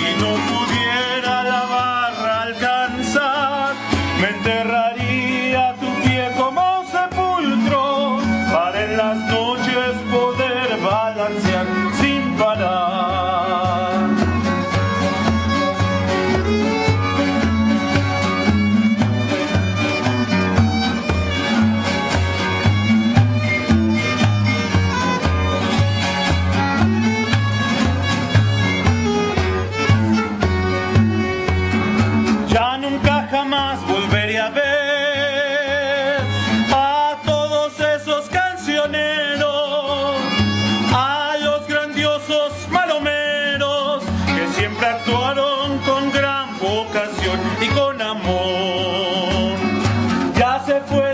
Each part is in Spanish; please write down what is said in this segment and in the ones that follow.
y no pudiera la barra alcanzar, me enterraría a tu pie como sepulcro para en las noches volveré a ver a todos esos cancioneros, a los grandiosos malomeros que siempre actuaron con gran vocación y con amor. Ya se fue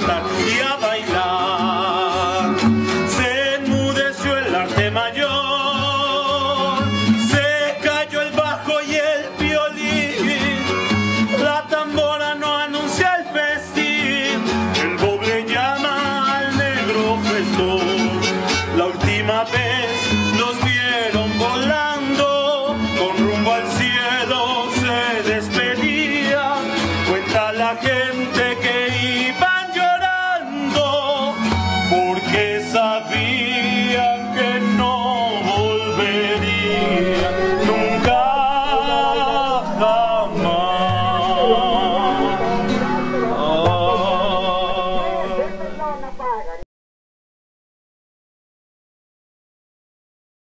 y a bailar. Se enmudeció el arte mayor, se cayó el bajo y el violín. La tambora no anuncia el festín, el doble llama al negro festón. La última vez